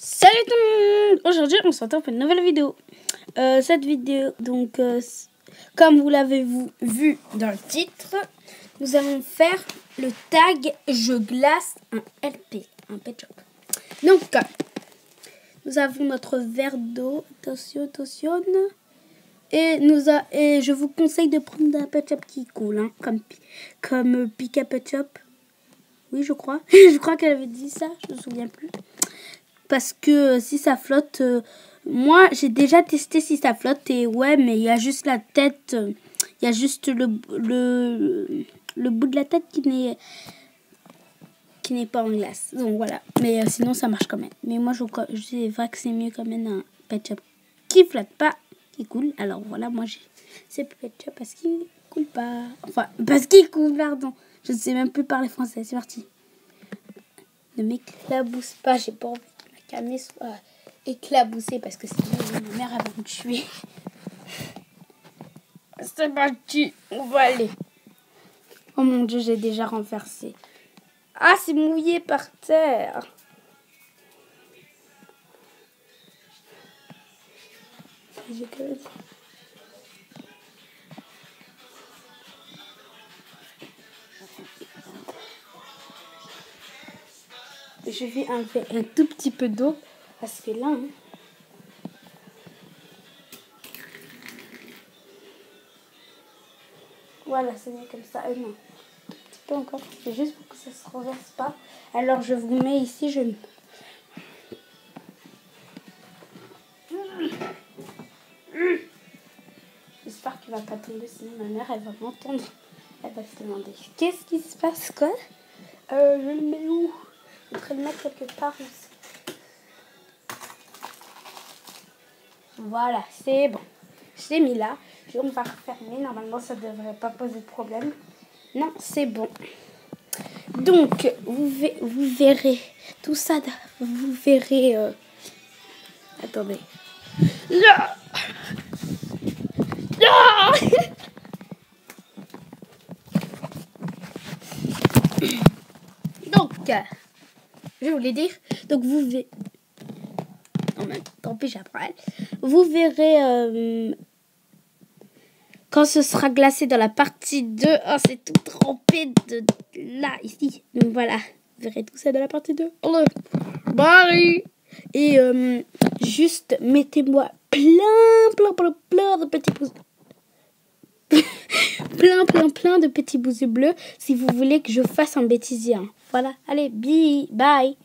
Salut tout le monde Aujourd'hui on se retrouve pour une nouvelle vidéo. Euh, cette vidéo, donc euh, comme vous l'avez vu dans le titre, nous allons faire le tag Je glace un LP, un pet shop. Donc, nous avons notre verre d'eau, attention, attention. Et, nous a, et je vous conseille de prendre un pet shop qui coule, hein, comme, comme Pika Pet Shop. Oui, je crois. je crois qu'elle avait dit ça, je me souviens plus parce que euh, si ça flotte, euh, moi j'ai déjà testé si ça flotte et ouais, mais il y a juste la tête, euh, il y a juste le, le, le bout de la tête qui n'est qui n'est pas en glace. Donc voilà, mais sinon ça marche quand même. Mais moi je, je vrai que c'est mieux quand même un pet shop qui flotte pas, qui coule. Alors voilà, moi j'ai c'est pet shop parce qu'il coule pas. Enfin, parce qu'il coule, pardon. Je ne sais même plus parler français. C'est parti. Ne m'éclabousse pas, j'ai pas envie calmer soit éclaboussé parce que sinon ma mère va me tuer. C'est parti, on va aller. Oh mon dieu, j'ai déjà renversé. Ah, c'est mouillé par terre. Je vais enlever un tout petit peu d'eau parce que là, hein, voilà, c'est mieux comme ça. Euh, non, un tout petit peu encore, c'est juste pour que ça se renverse pas. Alors je vous mets ici, je J'espère qu'il va pas tomber, sinon ma mère elle va m'entendre. Elle va se demander qu'est-ce qui se passe quoi? Euh, Je le mets où? Je vais le mettre quelque part aussi. Voilà, c'est bon. Je l'ai mis là. On va refermer. Normalement, ça ne devrait pas poser de problème. Non, c'est bon. Donc, vous, vous, verrez tout ça. Vous verrez... Euh, attendez. Là Là Donc je voulais dire. Donc vous verrez. Non, mais tant pis, j'apprends. Vous verrez euh, quand ce sera glacé dans la partie 2. Oh, c'est tout trempé de là, ici. Donc voilà, vous verrez tout ça dans la partie 2. Bye Et euh, juste mettez-moi plein, plein, plein, plein de petits pouces. Plein, plein, plein de petits pouces bleus si vous voulez que je fasse un bêtisier. Voilà, allez, bye, bye.